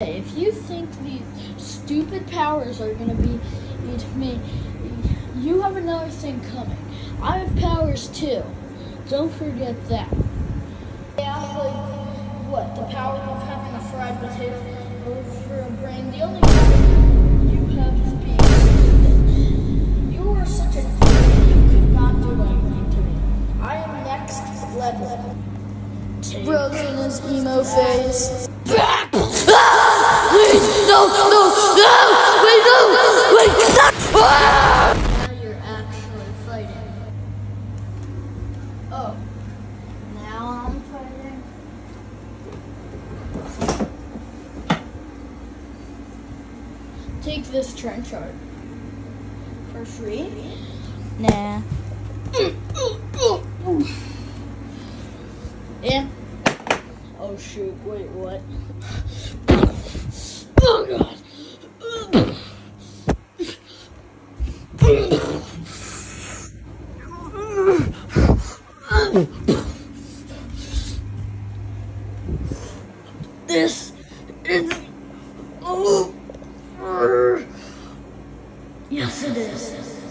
If you think these stupid powers are gonna be me, you have another thing coming. I have powers too. Don't forget that. Yeah, like what? The power of having a fried potato for a brain. The only power you have is being stupid. You are such a you could not do anything to me. I am next level. Bro's his emo phase. No, Oh. Take this trench art for free. Nah. Yeah. Oh shoot! Wait, what? Oh god. This is over. Yes, it is.